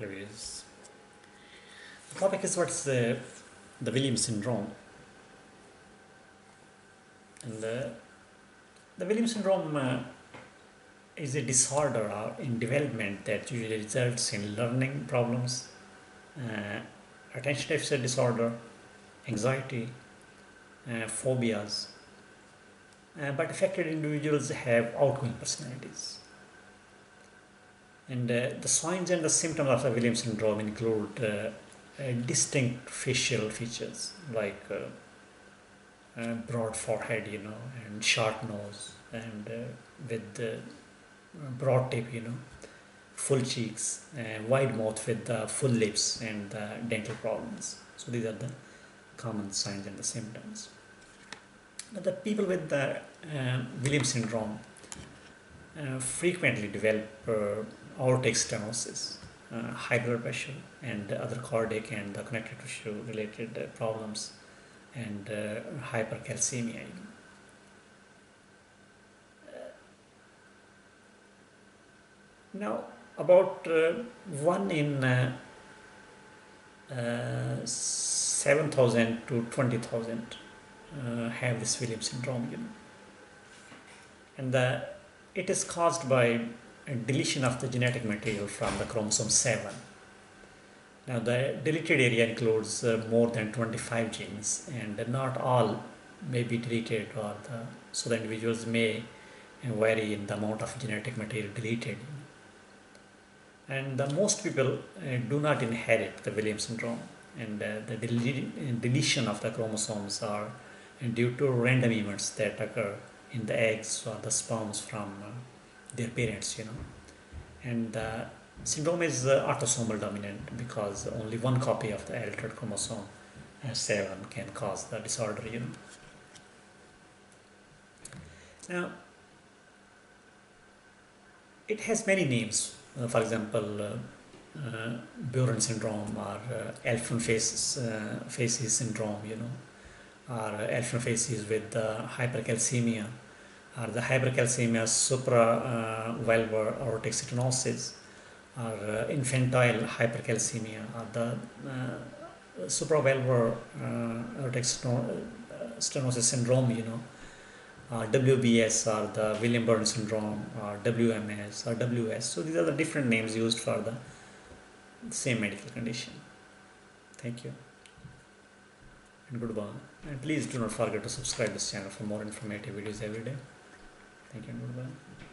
Anyways, the topic is what's the, the Williams syndrome. And the, the Williams syndrome uh, is a disorder uh, in development that usually results in learning problems, uh, attention deficit disorder, anxiety, uh, phobias. Uh, but affected individuals have outgoing personalities. And uh, the signs and the symptoms of the Williams syndrome include uh, uh, distinct facial features like uh, uh, broad forehead, you know, and short nose, and with broad tip, you know, full cheeks, uh, wide mouth with the full lips, and dental problems. So these are the common signs and the symptoms. But the people with the Williams syndrome frequently develop aortic stenosis, uh, high blood pressure, and other cardiac and the connective tissue related uh, problems, and uh, hypercalcemia. Now, about uh, one in uh, uh, 7,000 to 20,000 uh, have this Williams syndrome, you know. And the, it is caused by deletion of the genetic material from the chromosome 7. Now, the deleted area includes uh, more than 25 genes, and not all may be deleted, or the, so the individuals may vary in the amount of genetic material deleted. And the most people uh, do not inherit the Williams syndrome, and uh, the dele- deletion of the chromosomes are due to random events that occur in the eggs or the sperms from uh, their parents, you know. And the syndrome is uh, autosomal dominant because only one copy of the altered chromosome uh, 7 can cause the disorder, you know. Now, it has many names. Uh, for example, uh, uh, Beuren syndrome or uh, Elfin faces, uh, faces syndrome, you know, or Elfin faces with uh, hypercalcemia, or the hypercalcemia supravalvular aortic stenosis, or uh, infantile hypercalcemia, or the uh, supravalvular uh, aortic uh, stenosis syndrome, you know, uh, WBS or the William Beuren syndrome or WMS or WS. So these are the different names used for the same medical condition. Thank you and goodbye. And please do not forget to subscribe this channel for more informative videos every day. Thank you goodbye.